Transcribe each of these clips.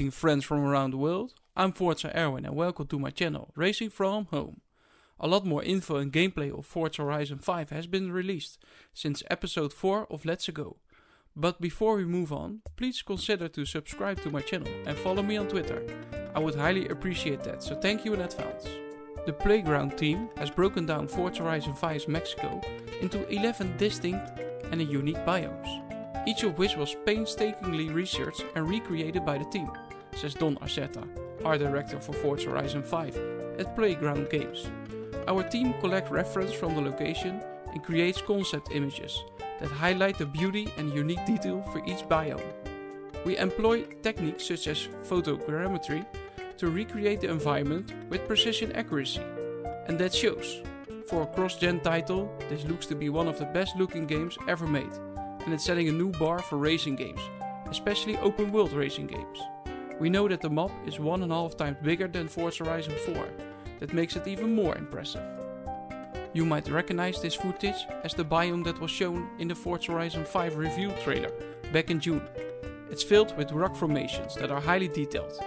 Racing friends from around the world, I'm Forza Erwin and welcome to my channel Racing From Home. A lot more info and gameplay of Forza Horizon 5 has been released since episode 4 of Let's Go. But before we move on, please consider to subscribe to my channel and follow me on Twitter. I would highly appreciate that, so thank you in advance. The Playground team has broken down Forza Horizon 5's Mexico into 11 distinct and unique biomes each of which was painstakingly researched and recreated by the team, says Don Arceta, art director for Forza Horizon 5 at Playground Games. Our team collects reference from the location and creates concept images that highlight the beauty and unique detail for each biome. We employ techniques such as photogrammetry to recreate the environment with precision accuracy, and that shows. For a cross-gen title, this looks to be one of the best looking games ever made and it's setting a new bar for racing games, especially open world racing games. We know that the map is one and a half times bigger than Forza Horizon 4, that makes it even more impressive. You might recognize this footage as the biome that was shown in the Forza Horizon 5 review trailer back in June. It's filled with rock formations that are highly detailed.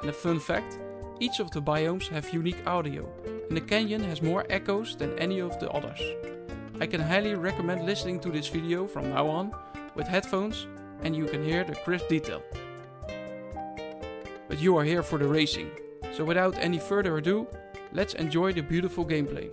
And a fun fact, each of the biomes have unique audio, and the canyon has more echoes than any of the others. I can highly recommend listening to this video from now on with headphones and you can hear the crisp detail. But you are here for the racing, so without any further ado, let's enjoy the beautiful gameplay.